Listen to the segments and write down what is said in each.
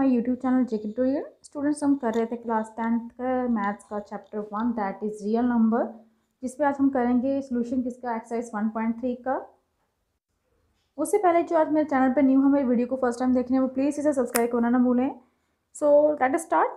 My YouTube channel JK tutorial students हम कर रहे थे क्लास टेंथ का मैथ्स का chapter one that is real number जिस पे आज हम करेंगे सोल्यूशन किसका एक्सरसाइज वन पॉइंट थ्री का। उससे पहले जो आज मेरे चैनल पर न्यू है, मेरे वीडियो को फ़र्स्ट टाइम देखने वो प्लीज़ इसे सब्सक्राइब करना ना भूलें। So that is start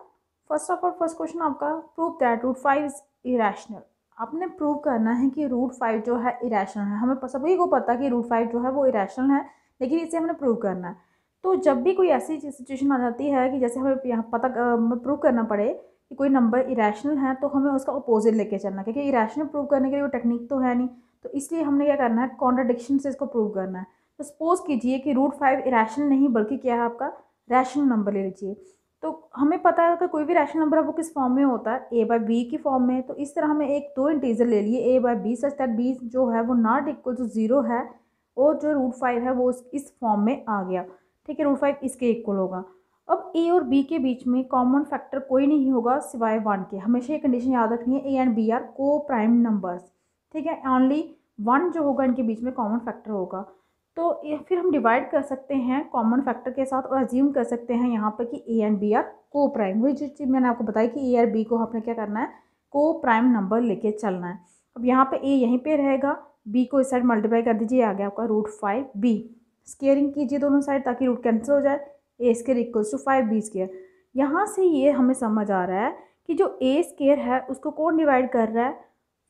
first of all first question आपका prove that root five is irrational आपने प्रूव करना है कि रूट फाइव जो है इरेशनल है। हमें सभी को पता कि रूट फाइव जो है वो इरेशनल है, लेकिन इसे हमने प्रूव करना है। तो जब भी कोई ऐसी सिचुएशन आ जाती है कि जैसे हमें यहाँ पता प्रूव करना पड़े कि कोई नंबर इरेशनल है तो हमें उसका अपोजिट लेके चलना क्योंकि इरेशनल प्रूव करने के लिए वो टेक्निक तो है नहीं। तो इसलिए हमने क्या करना है कॉन्ट्राडिक्शन से इसको प्रूव करना है। तो सपोज़ कीजिए कि रूट फाइव इरेशनल नहीं, बल्कि क्या है आपका? रैशनल नंबर ले लीजिए। तो हमें पता है कि कोई भी रैशनल नंबर है, वो किस फॉर्म में होता है? ए बाय बी की फॉर्म में। तो इस तरह हमें एक, दो इंटीजर ले लिए। A by B such that B जो है, वो नॉट इक्वल टू ज़ीरो है, और जो रूट फाइव है, वो इस फॉर्म में आ गया। ठीक है रूट फाइव इसके इक्वल होगा। अब ए और बी के बीच में कॉमन फैक्टर कोई नहीं होगा सिवाय वन के। हमेशा ये कंडीशन याद रखनी है A and B are coprime numbers ठीक है ऑनली वन जो होगा इनके बीच में कॉमन फैक्टर होगा। तो फिर हम डिवाइड कर सकते हैं कॉमन फैक्टर के साथ और अज्यूम कर सकते हैं यहाँ पर कि A and B are coprime वही जो चीज़ मैंने आपको बताई कि ए आर बी को आपने क्या करना है? को प्राइम नंबर लेके चलना है। अब यहाँ पे ए यहीं पे रहेगा बी को इस साइड मल्टीप्लाई कर दीजिए आ गया आपका रूट फाइव बी स्केयरिंग कीजिए दोनों साइड ताकि रूट कैंसिल हो जाए। A square equals to five, B square. यहाँ से ये हमें समझ आ रहा है कि जो ए स्केयर है, उसको कौन डिवाइड कर रहा है?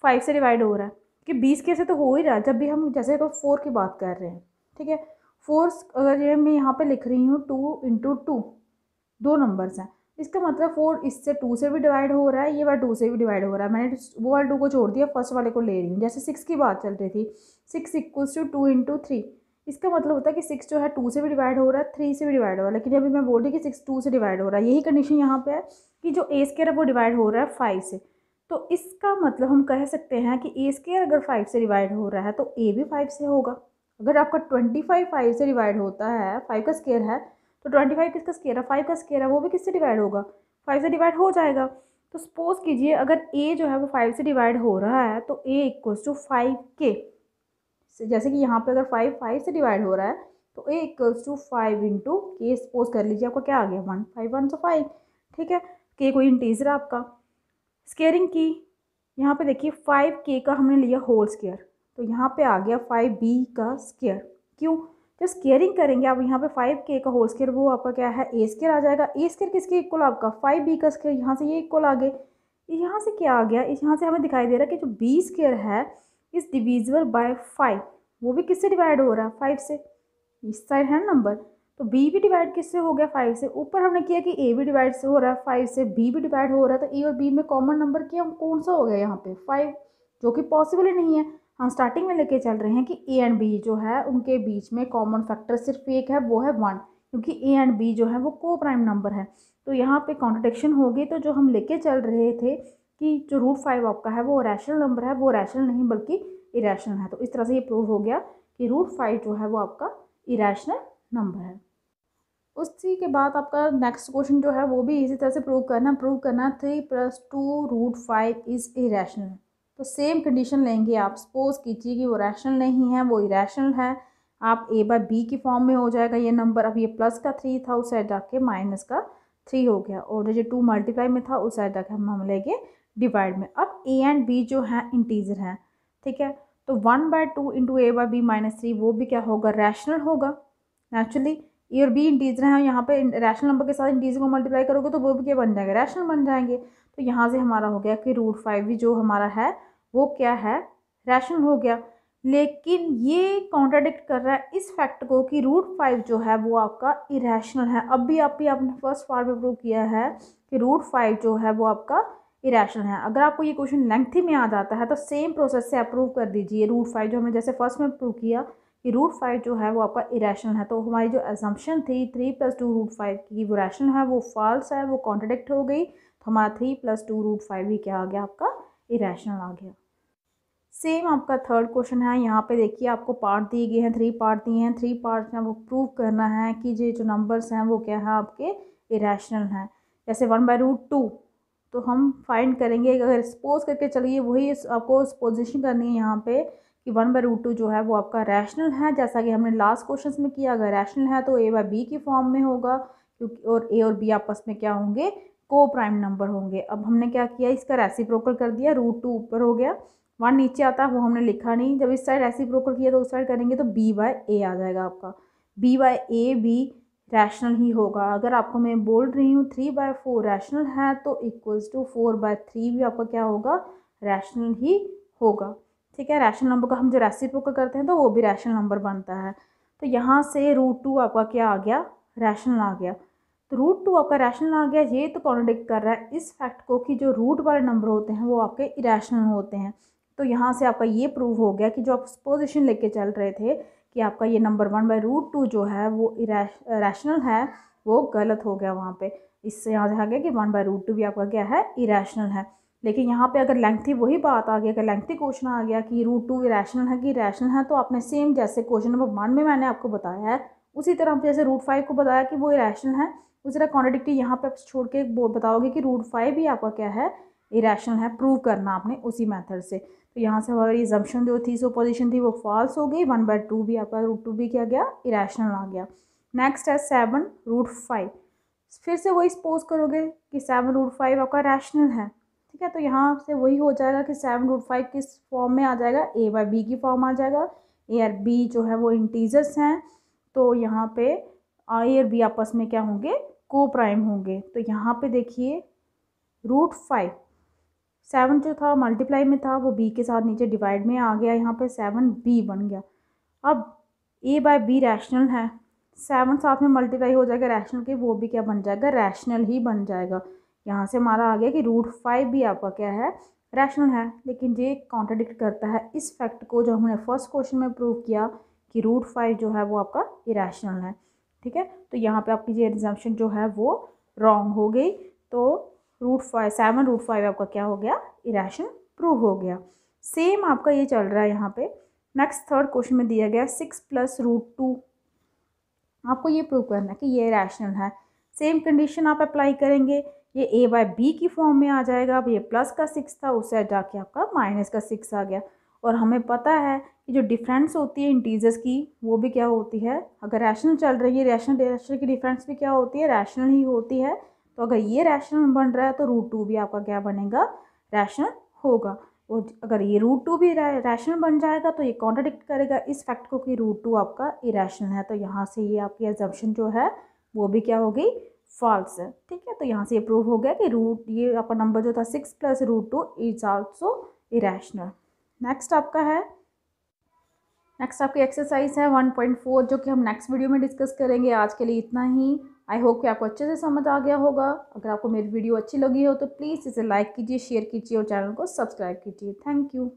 फाइव से डिवाइड हो रहा है। कि बी स्केयर से तो हो ही रहा है, जब भी हम जैसे अगर फोर की बात कर रहे हैं, ठीक है? फोर अगर ये मैं यहाँ पे लिख रही हूँ, टू इंटू टू, दो नंबर्स हैं। इसका मतलब फोर इससे टू से भी डिवाइड हो रहा है, ये वाला टू से भी डिवाइड हो रहा है। मैंने वो वाला टू को छोड़ दिया, फ़र्स्ट वाले को ले रही हूँ। जैसे सिक्स की बात चल रही थी, six equals to two into three. इसका मतलब होता है कि सिक्स जो है टू से भी डिवाइड हो रहा है थ्री से भी डिवाइड हो रहा है। लेकिन अभी मैं बोल रही कि सिक्स टू से डिवाइड हो रहा है। यही कंडीशन यहाँ पे है कि जो ए स्केयर है, वो डिवाइड हो रहा है फाइव से। तो इसका मतलब हम कह सकते हैं कि ए स्केयर अगर फाइव से डिवाइड हो रहा है तो ए भी फाइव से होगा। अगर आपका ट्वेंटी फाइव फाइव से डिवाइड होता है फाइव का स्केयर है तो ट्वेंटी फाइव किसका स्केयर है? फाइव का स्केयर है, वो भी किससे डिवाइड होगा? फाइव से डिवाइड हो जाएगा। तो सपोज़ कीजिए अगर ए जो है वो फाइव से डिवाइड हो रहा है तो ए इक्वल्स टू फाइव के जैसे कि यहाँ पे अगर फाइव फाइव से डिवाइड हो रहा है तो A equals to five into K suppose कर लीजिए आपका क्या आ गया? One five one so five ठीक है? के कोई इंटीजर आपका। स्केयरिंग की, यहाँ पे देखिए फाइव के का हमने लिया होल स्केयर तो यहाँ पे आ गया फाइव बी का स्केयर क्यों? जब स्केयरिंग करेंगे आप, यहाँ पे फाइव के का होल स्केयर वो आपका क्या है? ए स्केयर आ जाएगा। ए स्केयर किसके इक्वल आपका? फाइव बी का स्केयर यहाँ से ये इक्वल आ गए। यहाँ से क्या आ गया? यहाँ से हमें दिखाई दे रहा है कि जो बी स्केयर है इस डिविजिबल बाय फाइव वो भी किससे डिवाइड हो रहा है? फाइव से। इस साइड है नंबर तो बी भी डिवाइड किससे हो गया? फाइव से। ऊपर हमने किया कि ए भी डिवाइड से हो रहा है फाइव से बी भी डिवाइड हो रहा है तो ए और बी में कॉमन नंबर क्या कौन सा हो गया यहाँ पे? फाइव जो कि पॉसिबल ही नहीं है। हम स्टार्टिंग में लेके चल रहे हैं कि ए एंड बी जो है, उनके बीच में कॉमन फैक्टर सिर्फ़ एक है, वो है वन क्योंकि ए एंड बी जो है, वो को प्राइम नंबर है। तो यहाँ पे कॉन्ट्रडिक्शन होगी तो जो हम लेके चल रहे थे कि जो रूट फाइव आपका है, वो रैशनल नंबर है, वो रैशनल नहीं, बल्कि इरेशनल है। तो इस तरह से ये प्रूव हो गया कि रूट फाइव जो है, वो आपका इरेशनल नंबर है। उसी के बाद आपका नेक्स्ट क्वेश्चन जो है, वो भी इसी तरह से प्रूव करना प्रूव करना three plus two root five is irrational तो सेम कंडीशन लेंगे आप। सपोज़ कीजिए कि वो रैशनल नहीं है, वो इरेशनल है। आप ए बाय बी की फॉर्म में हो जाएगा ये नंबर अब ये प्लस का थ्री था, उस जाके माइनस का थ्री हो गया और जो टू मल्टीप्लाई में था उस साइड हम हम लेंगे डिवाइड में। अब ए एंड बी जो है इंटीजर हैं, ठीक है? तो one by two into A by B minus three वो भी क्या होगा? रैशनल होगा। नेचुरली ए और बी इंटीजर हैं, यहाँ पे रैशनल नंबर के साथ इंटीजर को मल्टीप्लाई करोगे तो वो भी क्या बन जाएगा? रैशनल बन जाएँगे। तो यहाँ से हमारा हो गया कि रूट फाइव भी जो हमारा है, वो क्या है? रैशनल हो गया। लेकिन ये कॉन्ट्राडिक्ट कर रहा है इस फैक्ट को कि रूट फाइव जो है वो आपका इरेशनल है। अब भी आप भी आपने फ़र्स्ट पार्ट में प्रूव किया है कि रूट फाइव जो है वो आपका इरेशनल है। अगर आपको ये क्वेश्चन लेंथी में आ जाता है तो सेम प्रोसेस से अप्रूव कर दीजिए रूट फाइव जो हमने जैसे फ़र्स्ट में प्रूव किया कि रूट फाइव जो है वो आपका इरेशनल है। तो हमारी जो एजम्पन थी three plus two root five की वो रैशनल है, वो फॉल्स है, वो कॉन्ट्रडिक्ट हो गई। तो हमारा three plus two root five ही क्या आ गया? आपका इरेशनल आ गया। सेम आपका थर्ड क्वेश्चन है। यहाँ पे देखिए आपको पार्ट दिए गए हैं थ्री पार्ट दिए हैं। थ्री पार्ट में वो प्रूव करना है कि ये जो नंबर्स हैं वो क्या है, आपके इरेशनल हैं। जैसे वन बाई रूट टू तो हम फाइंड करेंगे, अगर सपोज़ करके चलिए, वही आपको पोजिशन करनी है यहाँ पे कि वन बाई रूट टू जो है वो आपका रैशनल है। जैसा कि हमने लास्ट क्वेश्चन में किया, अगर रैशनल है तो ए बाई बी की फॉर्म में होगा, क्योंकि और ए और बी आपस में क्या होंगे? को प्राइम नंबर होंगे। अब हमने क्या किया? इसका रेसिप्रोकल कर दिया रूट टू ऊपर हो गया। वन नीचे आता है, वो हमने लिखा नहीं। जब इस साइड रेसिप्रोकल किया तो उस साइड करेंगे तो बी बाय ए आ जाएगा आपका। बी बाय ए भी रैशनल ही होगा। अगर आपको मैं बोल रही हूँ थ्री बाय फोर रैशनल है तो equals to four by three भी आपका क्या होगा? रैशनल ही होगा। ठीक है रैशनल नंबर का हम जो रेसिप्रोकल करते हैं तो वो भी रैशनल नंबर बनता है। तो यहाँ से रूट टू आपका क्या आ गया? रैशनल आ गया। तो रूट टू आपका रैशनल आ गया। ये तो कॉन्ट्रडिक्ट कर रहा है। इस फैक्ट को कि जो रूट वाले नंबर होते हैं, वो आपके इरेशनल होते हैं। तो यहाँ से आपका ये प्रूव हो गया कि जो आप पोजिशन लेके चल रहे थे कि आपका ये number one by root two जो है वो रैशनल है, वो गलत हो गया वहाँ पे। इससे यहाँ से आ गया कि वन बाई रूट टू भी आपका क्या है? इरेशनल है। लेकिन यहाँ पे अगर लेंथी वही बात आ गई, अगर लेंथी क्वेश्चन आ गया कि रूट टू इरेशनल है कि रैशनल है तो आपने सेम जैसे क्वेश्चन नंबर वन में मैंने आपको बताया है। उसी तरह जैसे रूट फाइव को बताया कि वो इरेशनल है, उसी तरह कॉन्ट्रडिक्टी यहाँ पे आप छोड़ के बताओगे कि रूट फाइव भी आपका क्या है? इरेशनल है। प्रूव करना आपने उसी मेथड से। तो यहाँ से हमारी जम्पशन जो थी सो पोजिशन थी वो फॉल्स हो गई। वन बाय टू भी आपका रूट टू भी क्या गया इरेशनल आ गया। नेक्स्ट है सेवन रूट फाइव फिर से वही सपोज़ करोगे कि सेवन रूट फाइव आपका रैशनल है। ठीक है तो यहाँ से वही हो जाएगा कि सेवन रूट फाइव किस फॉर्म में आ जाएगा? ए बाई बी की फॉर्म आ जाएगा। ए और बी जो है वो इंटीजर्स हैं। तो यहाँ पे ए और बी आपस में क्या होंगे? को प्राइम होंगे। तो यहाँ पे देखिए रूट फाइव सेवन जो था मल्टीप्लाई में था, वो बी के साथ नीचे डिवाइड में आ गया, यहाँ पे सेवन बी बन गया। अब ए बाय बी रैशनल है। सेवन साथ में मल्टीप्लाई हो जाएगा रैशनल के, वो भी क्या बन जाएगा? रैशनल ही बन जाएगा। यहाँ से हमारा आ गया कि रूट फाइव भी आपका क्या है? रैशनल है। लेकिन ये कॉन्ट्रडिक्ट करता है इस फैक्ट को जो हमने फ़र्स्ट क्वेश्चन में प्रूव किया कि रूट फाइव जो है, वो आपका इरेशनल है। ठीक है? तो यहाँ पे आपकी ये एग्जाम्शन जो है, वो रॉन्ग हो गई। तो root five, seven root five आपका क्या हो गया? इरेशन प्रूव हो गया। सेम आपका ये चल रहा है यहाँ पे। नेक्स्ट थर्ड क्वेश्चन में दिया गया सिक्स प्लस रूट टू आपको ये प्रूव करना है कि ये रैशनल है। सेम कंडीशन आप अप्लाई करेंगे। ये ए बाय बी की फॉर्म में आ जाएगा। अब ये प्लस का सिक्स था उससे जाके आपका माइनस का सिक्स आ गया। और हमें पता है कि जो डिफरेंस होती है इंटीजर्स की, वो भी क्या होती है? अगर रैशनल चल रही है रैशनल रैशनल की डिफरेंस भी क्या होती है? रैशनल ही होती है। तो अगर ये रैशनल बन रहा है तो रूट टू भी आपका क्या बनेगा? रैशनल होगा। और अगर ये रूट टू भी रैशनल बन जाएगा तो ये कॉन्ट्राडिक्ट करेगा इस फैक्ट को कि रूट टू आपका इरेशनल है। तो यहाँ से ये आपकी एजम्पन जो है, वो भी क्या होगी? फॉल्स है। ठीक है? तो यहाँ से ये प्रूव हो गया कि रूट ये आपका नंबर जो था six plus root two is also irrational next आपका है नेक्स्ट आपकी एक्सरसाइज है वन पॉइंट फोर जो कि हम नेक्स्ट वीडियो में डिस्कस करेंगे। आज के लिए इतना ही। आई होप कि आपको अच्छे से समझ आ गया होगा। अगर आपको मेरी वीडियो अच्छी लगी हो तो प्लीज़ इसे लाइक कीजिए शेयर कीजिए और चैनल को सब्सक्राइब कीजिए। Thank you